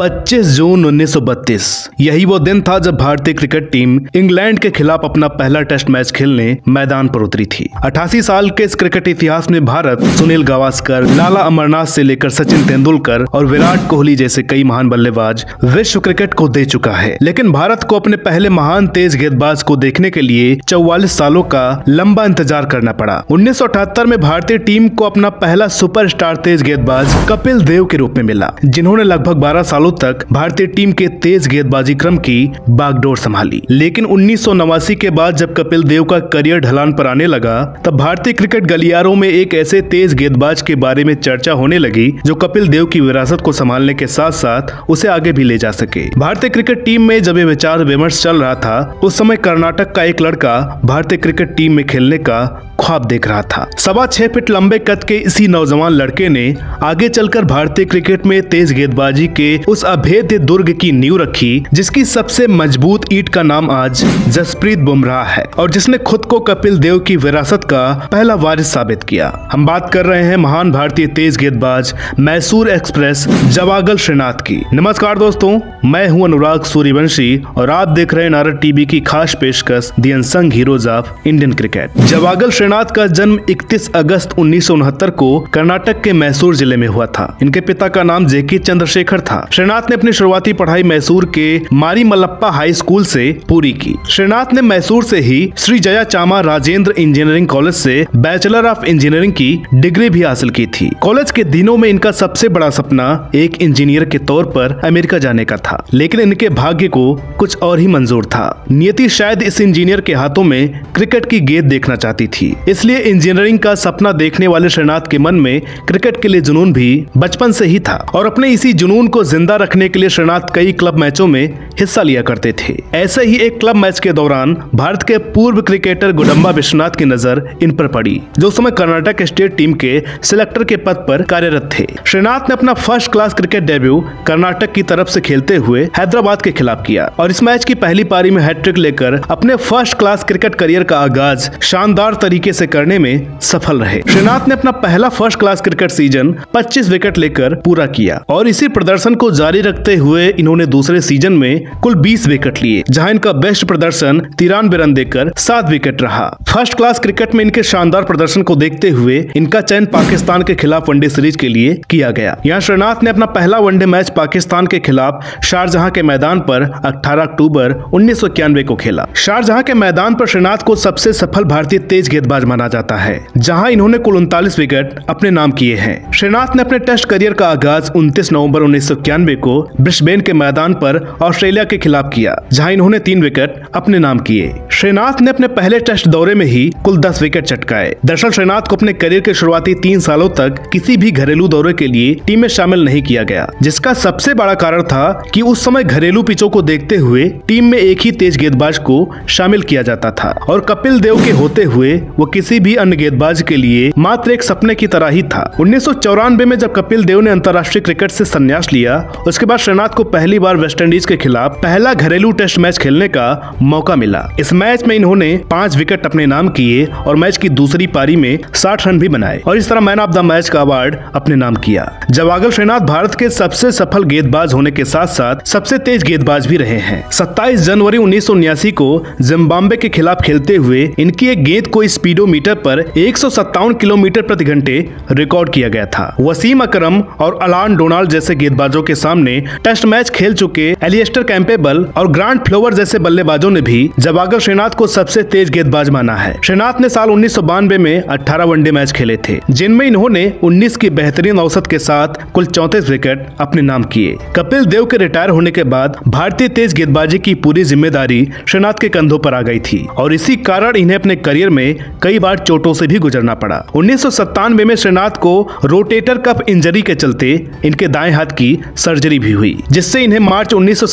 25 जून 1932 यही वो दिन था जब भारतीय क्रिकेट टीम इंग्लैंड के खिलाफ अपना पहला टेस्ट मैच खेलने मैदान पर उतरी थी। 88 साल के इस क्रिकेट इतिहास में भारत सुनील गावस्कर, लाला अमरनाथ से लेकर सचिन तेंदुलकर और विराट कोहली जैसे कई महान बल्लेबाज विश्व क्रिकेट को दे चुका है। लेकिन भारत को अपने पहले महान तेज गेंदबाज को देखने के लिए चौवालीस सालों का लंबा इंतज़ार करना पड़ा। उन्नीस सौ अठहत्तर में भारतीय टीम को अपना पहला सुपरस्टार तेज गेंदबाज कपिल देव के रूप में मिला, जिन्होंने लगभग बारह सालों सालों तक भारतीय टीम के तेज गेंदबाजी क्रम की बागडोर संभाली। लेकिन उन्नीस सौ नवासी के बाद जब कपिल देव का करियर ढलान पर आने लगा, तब भारतीय क्रिकेट गलियारों में एक ऐसे तेज गेंदबाज के बारे में चर्चा होने लगी, जो कपिल देव की विरासत को संभालने के साथ साथ उसे आगे भी ले जा सके। भारतीय क्रिकेट टीम में जब ये विचार विमर्श चल रहा था, उस समय कर्नाटक का एक लड़का भारतीय क्रिकेट टीम में खेलने का ख्वाब देख रहा था। सवा छह फीट लंबे कद के इसी नौजवान लड़के ने आगे चलकर भारतीय क्रिकेट में तेज गेंदबाजी के उस अभेद्य दुर्ग की नींव रखी, जिसकी सबसे मज़बूत ईट का नाम आज जसप्रीत बुमराह है और जिसने खुद को कपिल देव की विरासत का पहला वारिस साबित किया। हम बात कर रहे हैं महान भारतीय तेज गेंदबाज मैसूर एक्सप्रेस जवागल श्रीनाथ की। नमस्कार दोस्तों, मैं हूँ अनुराग सूर्यवंशी और आप देख रहे हैं नारद टीवी की खास पेशकश the unsung heroes of Indian cricket. Javagal का जन्म 31 अगस्त उन्नीस सौ उनहत्तर को कर्नाटक के मैसूर ज़िले में हुआ था। इनके पिता का नाम जेकी चंद्रशेखर था। श्रीनाथ ने अपनी शुरुआती पढ़ाई मैसूर के मारी मल्लप्पा हाई स्कूल से पूरी की। श्रीनाथ ने मैसूर से ही श्री जया चामा राजेंद्र इंजीनियरिंग कॉलेज से बैचलर ऑफ़ इंजीनियरिंग की डिग्री भी हासिल की थी। कॉलेज के दिनों में इनका सबसे बड़ा सपना एक इंजीनियर के तौर पर अमेरिका जाने का था, लेकिन इनके भाग्य को कुछ और ही मंजूर था। नियति शायद इस इंजीनियर के हाथों में क्रिकेट की गेंद देखना चाहती थी। इसलिए इंजीनियरिंग का सपना देखने वाले श्रीनाथ के मन में क्रिकेट के लिए जुनून भी बचपन से ही था और अपने इसी जुनून को ज़िंदा रखने के लिए श्रीनाथ कई क्लब मैचों में हिस्सा लिया करते थे। ऐसे ही एक क्लब मैच के दौरान भारत के पूर्व क्रिकेटर गुडम्बा विश्वनाथ की नज़र इन पर पड़ी, जो समय कर्नाटक स्टेट टीम के सिलेक्टर के पद पर कार्यरत थे। श्रीनाथ ने अपना first class cricket debut Karnataka की तरफ़ से खेलते हुए हैदराबाद के खिलाफ किया और इस मैच की पहली पारी में हैट्रिक लेकर अपने फ़र्स्ट क्लास क्रिकेट करियर का आगाज़ शानदार तरीके से करने में सफल रहे। श्रीनाथ ने अपना पहला first class cricket season 25 wicket लेकर पूरा किया और इसी प्रदर्शन को जारी रखते हुए इन्होंने दूसरे सीज़न में कुल 20 विकेट लिए, जहाँ इनका बेस्ट प्रदर्शन तिरानवे रन देकर सात विकेट रहा। फ़र्स्ट क्लास क्रिकेट में इनके शानदार प्रदर्शन को देखते हुए इनका चयन पाकिस्तान के खिलाफ वनडे सीरीज़ के लिए किया गया। यहाँ श्रीनाथ ने अपना पहला वनडे मैच पाकिस्तान के खिलाफ शारजहां के मैदान पर 18 अक्टूबर उन्नीस सौ इक्यानवे को खेला। शारजहां के मैदान पर श्रीनाथ को सबसे सफल भारतीय तेज गेंदबाज माना जाता है, जहाँ इन्होंने कुल उनतालीस विकेट अपने नाम किए हैं। श्रीनाथ ने अपने टेस्ट करियर का आगाज़ उनतीस नवंबर उन्नीस सौ इक्यानवे को ब्रिस्बेन के मैदान पर ऑस्ट्रेलिया के खिलाफ किया, जहाँ इन्होंने तीन विकेट अपने नाम किए। श्रीनाथ ने अपने पहले टेस्ट दौरे में ही कुल दस विकेट चटकाए। दरअसल श्रीनाथ को अपने करियर के शुरुआती तीन सालों तक किसी भी घरेलू दौरे के लिए टीम में शामिल नहीं किया गया, जिसका सबसे बड़ा कारण था कि उस समय घरेलू पिचों को देखते हुए टीम में एक ही तेज गेंदबाज को शामिल किया जाता था, और कपिल देव के होते हुए वो किसी भी अन्य गेंदबाज के लिए मात्र एक सपने की तरह ही था। उन्नीस सौ चौरानबे में जब कपिल देव ने अंतर्राष्ट्रीय क्रिकेट से संन्यास लिया, उसके बाद श्रीनाथ को पहली बार वेस्टइंडीज के खिलाफ पहला घरेलू टेस्ट मैच खेलने का मौका मिला। इस मैच में इन्होंने पाँच विकेट अपने नाम किए और मैच की दूसरी पारी में साठ रन भी बनाए। और इस तरह मैन ऑफ़ द मैच का अवार्ड अपने नाम किया। जवागल श्रीनाथ भारत के सबसे सफल गेंदबाज होने के साथ साथ सबसे तेज गेंदबाज भी रहे हैं। सत्ताईस जनवरी उन्नीस को जिम्बाब्वे के खिलाफ खेलते हुए इनकी एक गेंद को स्पीडोमीटर पर एक सौ सत्तावन किलोमीटर प्रति घंटे रिकॉर्ड किया गया था। वसीम अकरम और अलान डोनाल्ड जैसे गेंदबाजों के सामने टेस्ट मैच खेल चुके एलिएस्टर कैंपेबल और ग्रांड फ्लोवर जैसे बल्लेबाजों ने भी जवागर श्रीनाथ को सबसे तेज गेंदबाज माना है। श्रीनाथ ने साल उन्नीस सौ बानबे में 18 वनडे मैच खेले थे, जिनमें इन्होंने 19 की बेहतरीन औसत के साथ कुल चौतीस विकेट अपने नाम किए। कपिल देव के रिटायर होने के बाद भारतीय तेज गेंदबाजी की पूरी ज़िम्मेदारी श्रीनाथ के कंधों पर आ गई थी और इसी कारण इन्हें अपने करियर में कई बार चोटों से भी गुजरना पड़ा। उन्नीस सौ सत्तानवे में श्रीनाथ को रोटेटर कप इंजरी के चलते इनके दाएँ हाथ की सर्जरी भी हुई, जिससे इन्हें मार्च उन्नीस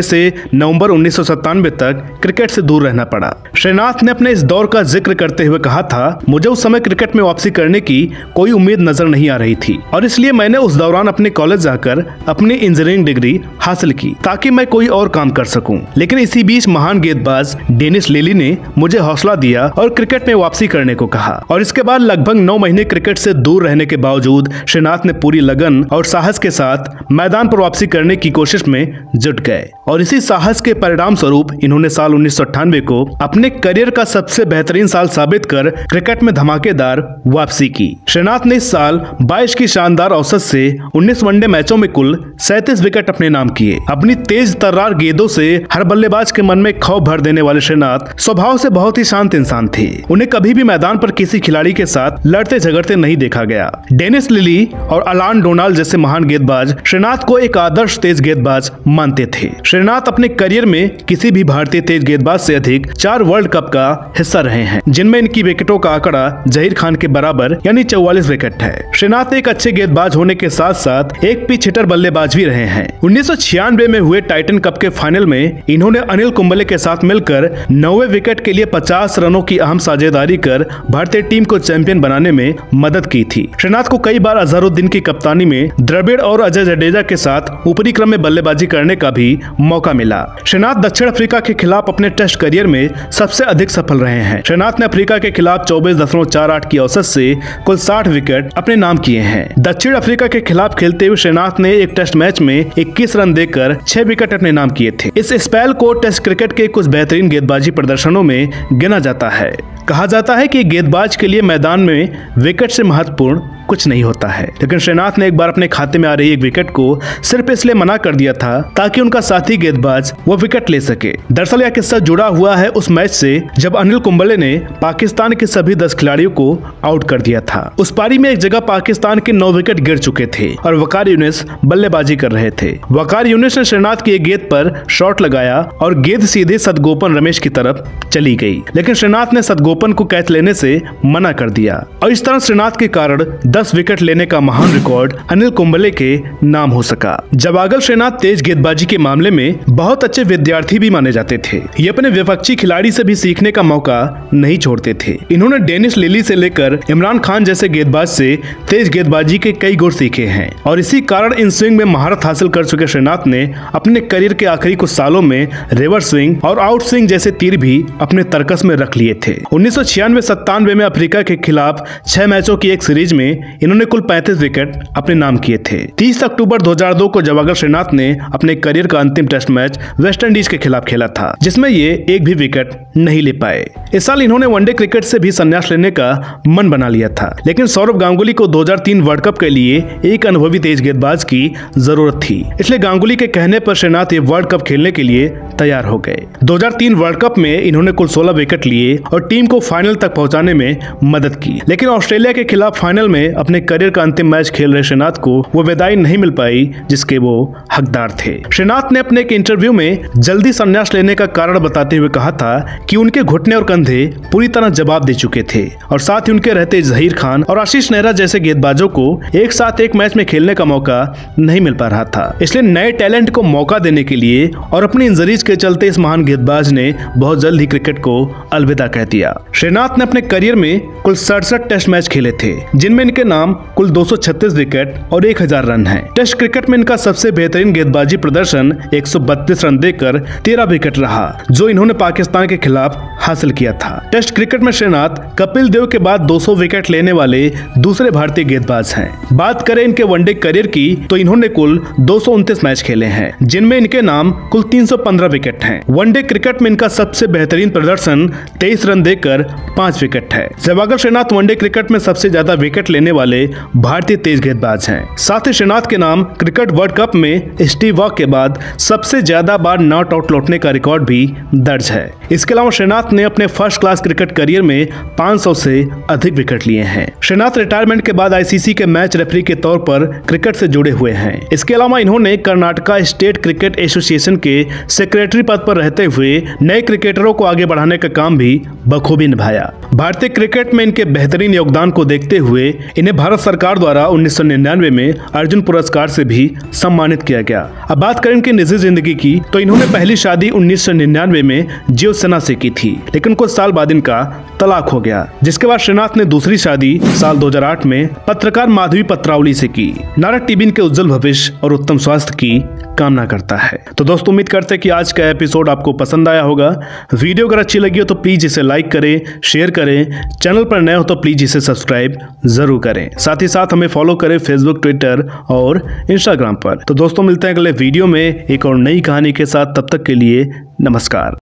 से नवंबर उन्नीस सौ सत्तानवे तक क्रिकेट से दूर रहना पड़ा। श्रीनाथ ने अपने इस दौर का ज़िक्र करते हुए कहा था, मुझे उस समय क्रिकेट में वापसी करने की कोई उम्मीद नज़र नहीं आ रही थी, और इसलिए मैंने उस दौरान अपने कॉलेज जाकर अपनी इंजीनियरिंग डिग्री हासिल की, ताकि मैं कोई और काम कर सकूँ। लेकिन इसी बीच महान गेंदबाज डेनिस लेली ने मुझे हौसला दिया और क्रिकेट में वापसी करने को कहा। और इसके बाद लगभग नौ महीने क्रिकेट से दूर रहने के बावजूद श्रीनाथ ने पूरी लगन और साहस के साथ मैदान पर वापसी करने की कोशिश में जुट गए। और इसी साहस के परिणाम स्वरूप इन्होंने साल उन्नीस को अपने करियर का सबसे बेहतरीन साल साबित कर क्रिकेट में धमाकेदार वापसी की। श्रीनाथ ने इस साल 22 की शानदार औसत से 19 वनडे मैचों में कुल 37 विकेट अपने नाम किए। अपनी तेज तर्रार गेंदों से हर बल्लेबाज के मन में खौफ भर देने वाले श्रीनाथ स्वभाव से बहुत ही शांत इंसान थे। उन्हें कभी भी मैदान पर किसी खिलाड़ी के साथ लड़ते झगड़ते नहीं देखा गया। डेनिस लिली और अलान डोनाल्ड जैसे महान गेंदबाज श्रीनाथ को एक आदर्श तेज गेंदबाज मानते थे। श्रीनाथ अपने करियर में किसी भी भारतीय तेज गेंदबाज से अधिक चार वर्ल्ड कप का हिस्सा रहे हैं, जिनमें इनकी विकेटों का आंकड़ा जहीर खान के बराबर यानी चौवालीस विकेट है। श्रीनाथ एक अच्छे गेंदबाज होने के साथ साथ एक पिच हिटर बल्लेबाज भी रहे हैं। उन्नीस सौ छियानवे में हुए टाइटन कप के फाइनल में इन्होंने अनिल कुंबले के साथ मिलकर नौवे विकेट के लिए 50 रनों की अहम साझेदारी कर भारतीय टीम को चैंपियन बनाने में मदद की थी। श्रीनाथ को कई बार अजहरुद्दीन की कप्तानी में द्रविड़ और अजय जडेजा के साथ ऊपरी क्रम में बल्लेबाजी करने का भी मौका मिला। श्रीनाथ दक्षिण अफ्रीका के खिलाफ अपने टेस्ट करियर में सबसे अधिक सफल रहे हैं। श्रीनाथ ने अफ्रीका के खिलाफ चौबीस दशमलव चार आठ की औसत से कुल साठ विकेट अपने नाम किए हैं। दक्षिण अफ्रीका के खिलाफ खेलते हुए श्रीनाथ ने एक टेस्ट मैच में 21 रन देकर छह विकेट अपने नाम किए थे। इस स्पेल को टेस्ट क्रिकेट के कुछ बेहतरीन गेंदबाजी प्रदर्शनों में गिना जाता है। कहा जाता है कि गेंदबाज के लिए मैदान में विकेट से महत्वपूर्ण कुछ नहीं होता है। लेकिन श्रीनाथ ने एक बार अपने खाते में आ रही एक विकेट को सिर्फ़ इसलिए मना कर दिया था ताकि उनका साथी गेंदबाज वो विकेट ले सके। दरअसल यह किस्सा जुड़ा हुआ है उस मैच से जब अनिल कुंबले ने पाकिस्तान के सभी दस खिलाड़ियों को आउट कर दिया था। उस पारी में एक जगह पाकिस्तान के नौ विकेट गिर चुके थे और वकार यूनिस बल्लेबाजी कर रहे थे। वकार यूनिस ने श्रीनाथ की एक गेंद पर शॉट लगाया और गेंद सीधे सदगोपन रमेश की तरफ़ चली गई। लेकिन श्रीनाथ ने सदगोपन को कैच लेने से मना कर दिया। और इस तरह श्रीनाथ के कारण दस विकेट लेने का महान रिकॉर्ड अनिल कुंबले के नाम हो सका। जब जवागल श्रीनाथ तेज गेंदबाजी के मामले में बहुत अच्छे विद्यार्थी भी माने जाते थे। ये अपने विपक्षी खिलाड़ी से भी सीखने का मौका नहीं छोड़ते थे। इन्होंने डेनिस लिली से लेकर इमरान खान जैसे गेंदबाज से तेज गेंदबाजी के कई गुण सीखे हैं। और इसी कारण इन स्विंग में महारत हासिल कर चुके श्रीनाथ ने अपने करियर के आखिरी कुछ सालों में रिवर्स स्विंग और आउट स्विंग जैसे तीर भी अपने तर्कस में रख लिए थे। उन्नीस सौ में अफ्रीका के खिलाफ छह मैचों की एक सीरीज़ में इन्होंने कुल 35 विकेट अपने नाम किए थे। 30 अक्टूबर 2002 को जवागर श्रीनाथ ने अपने करियर का अंतिम टेस्ट मैच वेस्ट इंडीज के खिलाफ खेला था, जिसमें ये एक भी विकेट नहीं ले पाए। इस साल इन्होंने वनडे क्रिकेट से भी संन्यास लेने का मन बना लिया था, लेकिन सौरभ गांगुली को 2003 वर्ल्ड कप के लिए एक अनुभवी तेज गेंदबाज की ज़रूरत थी, इसलिए गांगुली के कहने पर श्रीनाथ ये वर्ल्ड कप खेलने के लिए तैयार हो गए। 2003 वर्ल्ड कप में इन्होंने कुल 16 विकेट लिए और टीम को फाइनल तक पहुँचाने में मदद की। लेकिन ऑस्ट्रेलिया के खिलाफ फाइनल में अपने करियर का अंतिम मैच खेल रहे श्रीनाथ को वो विदाई नहीं मिल पाई, जिसके वो हकदार थे। श्रीनाथ ने अपने एक इंटरव्यू में जल्दी संन्यास लेने का कारण बताते हुए कहा था कि उनके घुटने और कंधे पूरी तरह जवाब दे चुके थे, और साथ ही उनके रहते जहीर खान और आशीष नेहरा जैसे गेंदबाजों को एक साथ एक मैच में खेलने का मौका नहीं मिल पा रहा था। इसलिए नए टैलेंट को मौका देने के लिए और अपनी इंजरीज के चलते इस महान गेंदबाज ने बहुत जल्द ही क्रिकेट को अलविदा कह दिया। श्रीनाथ ने अपने करियर में कुल सड़सठ टेस्ट मैच खेले थे, जिनमें इनके नाम कुल 236 विकेट और 1000 रन हैं। टेस्ट क्रिकेट में इनका सबसे बेहतरीन गेंदबाजी प्रदर्शन 132 रन देकर 13 विकेट रहा, जो इन्होंने पाकिस्तान के खिलाफ हासिल किया था टेस्ट क्रिकेट में श्रीनाथ कपिल देव के बाद 200 विकेट लेने वाले दूसरे भारतीय गेंदबाज हैं। बात करें इनके वनडे करियर की तो इन्होंने कुल दो सौ उनतीस मैच खेले हैं, जिनमें इनके नाम कुल 315 विकेट हैं। वनडे क्रिकेट में इनका सबसे बेहतरीन प्रदर्शन तेईस रन देकर पाँच विकेट है। जवागर श्रीनाथ वनडे क्रिकेट में सबसे ज़्यादा विकेट लेने वाले भारतीय तेज गेंदबाज हैं। साथ ही श्रीनाथ के नाम क्रिकेट वर्ल्ड कप में स्टीव वॉक के बाद सबसे ज़्यादा बार नॉट आउट लौटने का रिकॉर्ड भी दर्ज है। इसके अलावा श्रीनाथ ने अपने फ़र्स्ट क्लास क्रिकेट करियर में 500 से अधिक विकेट लिए हैं। श्रीनाथ रिटायरमेंट के बाद आईसीसी के मैच रेफरी के तौर पर क्रिकेट से जुड़े हुए हैं। इसके अलावा इन्होंने कर्नाटका स्टेट क्रिकेट एसोसिएशन के सेक्रेटरी पद पर रहते हुए नए क्रिकेटरों को आगे बढ़ाने का काम भी बखूबी निभाया भारतीय क्रिकेट में इनके बेहतरीन योगदान को देखते हुए इन्हें भारत सरकार द्वारा उन्नीस सौ निन्यानवे में अर्जुन पुरस्कार से भी सम्मानित किया गया। अब बात करें इनकी निजी ज़िंदगी की तो इन्होंने पहली शादी उन्नीस सौ निन्यानवे में जियो सेना से की थी, लेकिन कुछ साल बाद इनका तलाक हो गया, जिसके बाद श्रीनाथ ने दूसरी शादी साल 2008 में पत्रकार माधवी पत्रावली से की। नारद टीबिन के उज्जवल भविष्य और उत्तम स्वास्थ्य की कामना करता है। तो दोस्तों, उम्मीद करते हैं कि आज का एपिसोड आपको पसंद आया होगा। वीडियो अगर अच्छी लगी हो तो प्लीज़ इसे लाइक करें, शेयर करें। चैनल पर नए हो तो प्लीज़ इसे सब्सक्राइब ज़रूर करें। साथ ही साथ हमें फॉलो करें फेसबुक, ट्विटर और इंस्टाग्राम पर। तो दोस्तों, मिलते हैं अगले वीडियो में एक और नई कहानी के साथ। तब तक के लिए नमस्कार।